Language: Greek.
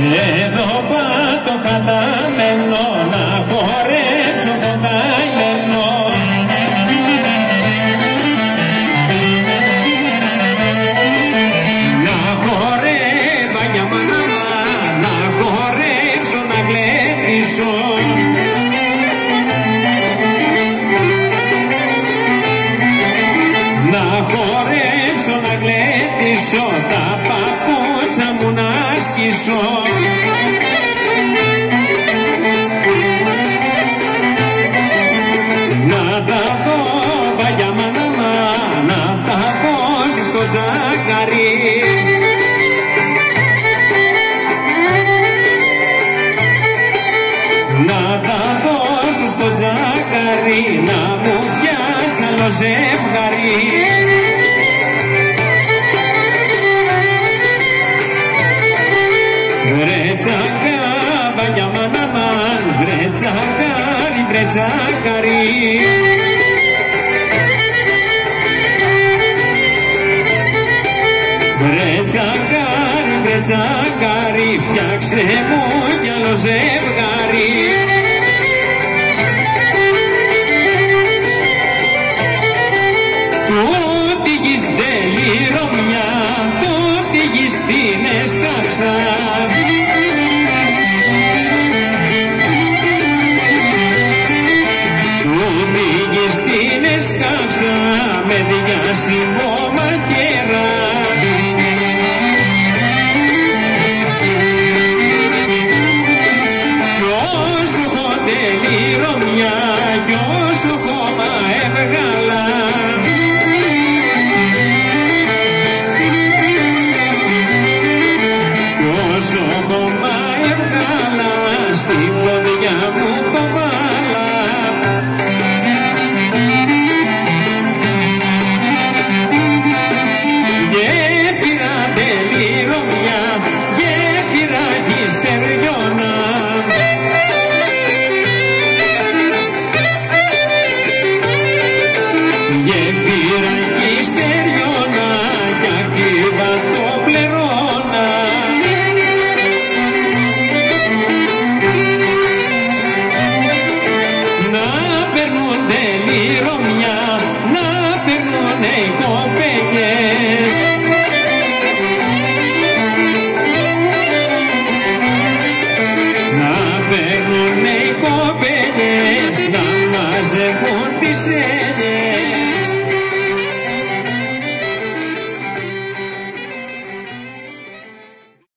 Εδώ πάτω χαλαμένο να χορέψω το καημένο Να χορεύα για μάνα να χορέψω να γλέντισω Να χορέψω να γλέντισω τα παπούτσα μου να σκίσω. Να τα δω βαγιά μάνα να τα δώσει στο τζάκαρι Να τα δώσω στο τζάκαρι να μου πιάσει άλλο ζευγαρί Βρε τσακάβα για μαναμάν, βρε τσακάρι, βρε τσακάρι. Βρε τσακάρι, βρε τσακάρι, φτιάξε μου κι άλλο ζευγάρι. Τούτη γης θέλει Ρωμιά, τούτη γης την έσκαψα. Τούτη γης την έσκαψα με διάσημο μακέρα. Όσο έχω τέλει Ρωμιά, κι όσο يموت See.